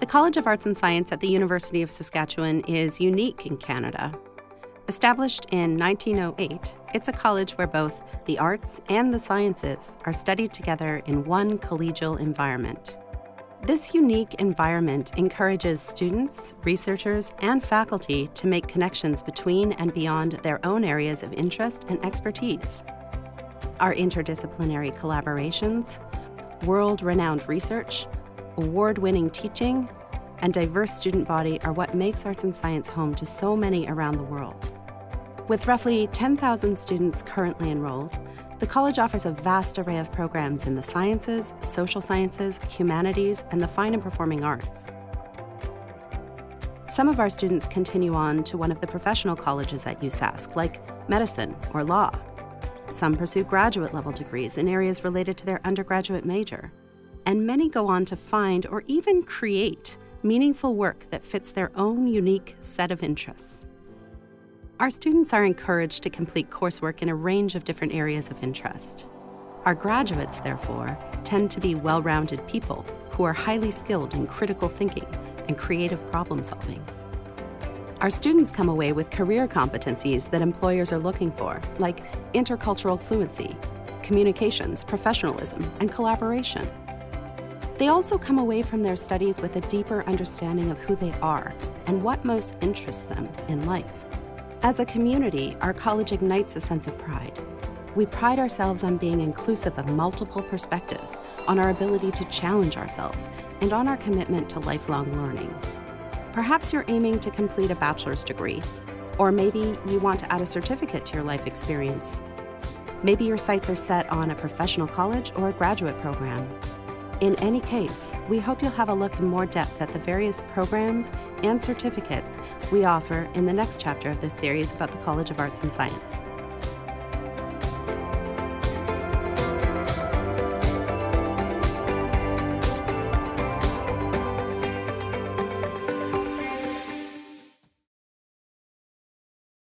The College of Arts and Science at the University of Saskatchewan is unique in Canada. Established in 1908, it's a college where both the arts and the sciences are studied together in one collegial environment. This unique environment encourages students, researchers, and faculty to make connections between and beyond their own areas of interest and expertise. Our interdisciplinary collaborations, world renowned research, award winning teaching, and diverse student body are what makes arts and science home to so many around the world. With roughly 10,000 students currently enrolled, the college offers a vast array of programs in the sciences, social sciences, humanities, and the fine and performing arts. Some of our students continue on to one of the professional colleges at USask, like medicine or law. Some pursue graduate level degrees in areas related to their undergraduate major. And many go on to find or even create meaningful work that fits their own unique set of interests. Our students are encouraged to complete coursework in a range of different areas of interest. Our graduates, therefore, tend to be well rounded people who are highly skilled in critical thinking and creative problem solving. Our students come away with career competencies that employers are looking for, like intercultural fluency, communications, professionalism, and collaboration. They also come away from their studies with a deeper understanding of who they are and what most interests them in life. As a community, our college ignites a sense of pride. We pride ourselves on being inclusive of multiple perspectives, on our ability to challenge ourselves, and on our commitment to lifelong learning. Perhaps you're aiming to complete a bachelor's degree, or maybe you want to add a certificate to your life experience. Maybe your sights are set on a professional college or a graduate program. In any case, we hope you'll have a look in more depth at the various programs and certificates we offer in the next chapter of this series about the College of Arts and Science.